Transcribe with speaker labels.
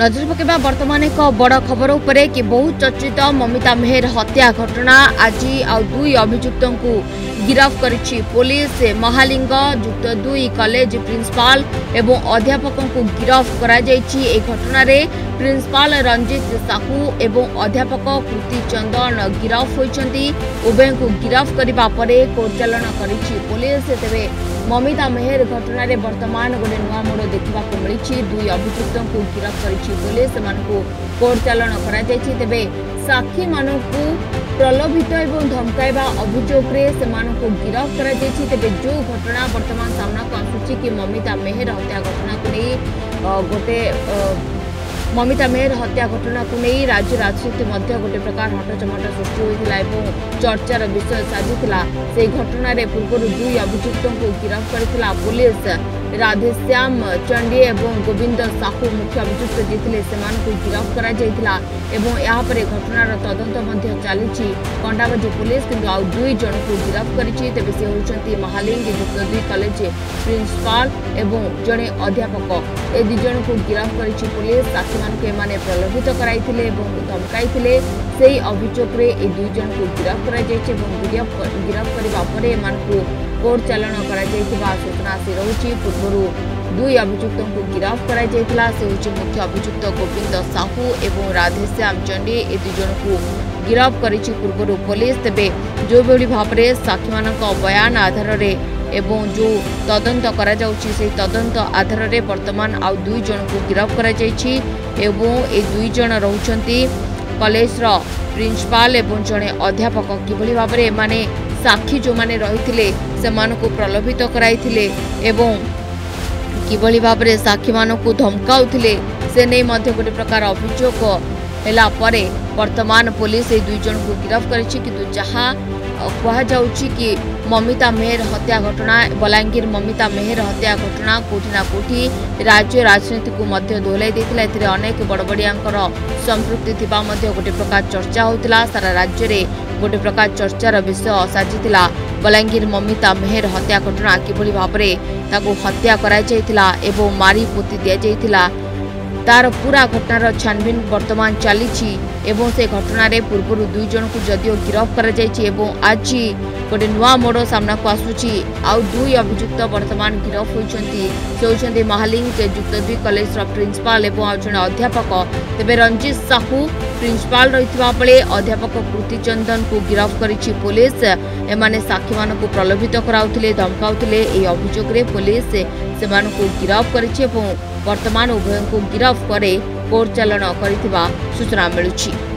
Speaker 1: ନଜର ପକାଇବା ବର୍ତ୍ତମାନ ଏକ ବଡ଼ ଖବର ଉପରେ କି ବହୁ ଚର୍ଚ୍ଚିତ ମମିତା ମେହେର ହତ୍ୟା ଘଟଣା ଆଜି ଆଉ ଦୁଇ ଅଭିଯୁକ୍ତଙ୍କୁ ଗିରଫ କରିଛି ପୋଲିସ ମହାଲିଙ୍ଗ ଯୁକ୍ତ ଦୁଇ କଲେଜ ପ୍ରିନ୍ସିପାଲ ଏବଂ ଅଧ୍ୟାପକଙ୍କୁ ଗିରଫ କରାଯାଇଛି ଏହି ଘଟଣାରେ ପ୍ରିନ୍ସିପାଲ ରଞ୍ଜିତ ସାହୁ ଏବଂ ଅଧ୍ୟାପକ କୃତି ଚନ୍ଦନ ଗିରଫ ହୋଇଛନ୍ତି ଉଭୟଙ୍କୁ ଗିରଫ କରିବା ପରେ କୋର୍ଟ ଚାଲାଣ କରିଛି ପୋଲିସ ତେବେ ମମିତା ମେହେର ଘଟଣାରେ ବର୍ତ୍ତମାନ ଗୋଟେ ନୂଆ ମୋଡ଼ ଦେଖିବାକୁ ମିଳିଛି ଦୁଇ ଅଭିଯୁକ୍ତଙ୍କୁ ଗିରଫ କରିଛି ପୁଲିସ ସେମାନଙ୍କୁ କୋର୍ଟ ଚାଲାଣ କରାଯାଇଛି ତେବେ ସାକ୍ଷୀମାନଙ୍କୁ ପ୍ରଲୋଭିତ ଏବଂ ଧମକାଇବା ଅଭିଯୋଗରେ ସେମାନଙ୍କୁ ଗିରଫ କରାଯାଇଛି ତେବେ ଯେଉଁ ଘଟଣା ବର୍ତ୍ତମାନ ସାମ୍ନାକୁ ଆସୁଛି କି ମମିତା ମେହେର ହତ୍ୟା ଘଟଣାକୁ ନେଇ ଗୋଟେ মমিতা মেয়ের হত্যা ঘটনাকে নেই রাজ্য রাজনীতি মধ্যে গোটে প্রকার হটচমট সৃষ্টি হয়েছিল এবং চর্চার বিষয় সাজিলা সেই ঘটনার পূর্বর দুই অভিযুক্ত গিরফ করেছিল পুলিশ রাধেশ্যাম চণ্ডী এবং গোবিন্দ সাহু মুখ্য অভিযুক্ত যিলে সে গিরফ করা এবং এরপরে ঘটনার তদন্ত চালছে কণ্ডাবাজি পুলিশ কিন্তু আউ দুই জনক গিরফ করেছে তবে সে হচ্ছেন মহালিঙ্গি যুক্ত দুই কলেজ প্রিন্সিপাল এবং জনে অধ্যাপক এ দুজনক গিরফ করেছে পুলিশ সাক্ষী এমানে প্রলোভিত করাই এবং ধমকাই সেই অভিযোগে এই দুই জনক গিরফ করা এবং গিরফ করা পরে এমন କୋର୍ଟ ଚାଲାଣ କରାଯାଇଥିବା ସୂଚନା ଆସି ରହୁଛି ପୂର୍ବରୁ ଦୁଇ ଅଭିଯୁକ୍ତଙ୍କୁ ଗିରଫ କରାଯାଇଥିଲା ସେ ହେଉଛି ମୁଖ୍ୟ ଅଭିଯୁକ୍ତ ଗୋବିନ୍ଦ ସାହୁ ଏବଂ ରାଧେଶ୍ୟାମ ଚଣ୍ଡୀ ଏ ଦୁଇ ଜଣଙ୍କୁ ଗିରଫ କରିଛି ପୂର୍ବରୁ ପୋଲିସ ତେବେ ଯେଉଁଭଳି ଭାବରେ ସାକ୍ଷୀମାନଙ୍କ ବୟାନ ଆଧାରରେ ଏବଂ ଯେଉଁ ତଦନ୍ତ କରାଯାଉଛି ସେହି ତଦନ୍ତ ଆଧାରରେ ବର୍ତ୍ତମାନ ଆଉ ଦୁଇ ଜଣଙ୍କୁ ଗିରଫ କରାଯାଇଛି ଏବଂ ଏ ଦୁଇ ଜଣ ରହୁଛନ୍ତି କଲେଜର ପ୍ରିନ୍ସିପାଲ ଏବଂ ଜଣେ ଅଧ୍ୟାପକ କିଭଳି ଭାବରେ ଏମାନେ ସାକ୍ଷୀ ଯେଉଁମାନେ ରହିଥିଲେ ସେମାନଙ୍କୁ ପ୍ରଲୋଭିତ କରାଇଥିଲେ ଏବଂ କିଭଳି ଭାବରେ ସାକ୍ଷୀମାନଙ୍କୁ ଧମକାଉଥିଲେ ସେ ନେଇ ମଧ୍ୟ ଗୋଟେ ପ୍ରକାର ଅଭିଯୋଗ ହେଲା ପରେ ବର୍ତ୍ତମାନ ପୋଲିସ ଏହି ଦୁଇ ଜଣଙ୍କୁ ଗିରଫ କରିଛି କିନ୍ତୁ ଯାହା କୁହାଯାଉଛି କି ମମିତା ମେହେର ହତ୍ୟା ଘଟଣା ବଲାଙ୍ଗୀର ମମିତା ମେହେର ହତ୍ୟା ଘଟଣା କେଉଁଠି ନା କେଉଁଠି ରାଜ୍ୟ ରାଜନୀତିକୁ ମଧ୍ୟ ଦୋହଲାଇ ଦେଇଥିଲା ଏଥିରେ ଅନେକ ବଡ଼ବଡ଼ିଆଙ୍କର ସମ୍ପୃକ୍ତି ଥିବା ମଧ୍ୟ ଗୋଟିଏ ପ୍ରକାର ଚର୍ଚ୍ଚା ହେଉଥିଲା ସାରା ରାଜ୍ୟରେ গোটে প্রকার চর্চার বিষয় সাজিলা বলাঙ্গীর মমিতা মেহের হত্যা ঘটনা কিভাবে ভাবে তাকে হত্যা করা এবং মারি পোতি দিয়া তার পুরা ঘটনার ছানভিন বর্তমান চালিছি ଏବଂ ସେ ଘଟଣାରେ ପୂର୍ବରୁ ଦୁଇ ଜଣଙ୍କୁ ଯଦିଓ ଗିରଫ କରାଯାଇଛି ଏବଂ ଆଜି ଗୋଟେ ନୂଆ ମୋଡ଼ ସାମ୍ନାକୁ ଆସୁଛି ଆଉ ଦୁଇ ଅଭିଯୁକ୍ତ ବର୍ତ୍ତମାନ ଗିରଫ ହୋଇଛନ୍ତି ସେ ହେଉଛନ୍ତି ମହାଲିଙ୍କ ଯୁକ୍ତଦୁଇ କଲେଜର ପ୍ରିନ୍ସିପାଲ ଏବଂ ଆଉ ଜଣେ ଅଧ୍ୟାପକ ତେବେ ରଞ୍ଜିତ ସାହୁ ପ୍ରିନ୍ସିପାଲ ରହିଥିବା ବେଳେ ଅଧ୍ୟାପକ କୃତି ଚନ୍ଦନଙ୍କୁ ଗିରଫ କରିଛି ପୋଲିସ ଏମାନେ ସାକ୍ଷୀମାନଙ୍କୁ ପ୍ରଲୋଭିତ କରାଉଥିଲେ ଧମକାଉଥିଲେ ଏହି ଅଭିଯୋଗରେ ପୋଲିସ ସେମାନଙ୍କୁ ଗିରଫ କରିଛି ଏବଂ ବର୍ତ୍ତମାନ ଉଭୟଙ୍କୁ ଗିରଫ ପରେ କୋର୍ଟ ଚାଲାଣ କରିଥିବା ସୂଚନା ମିଳୁଛି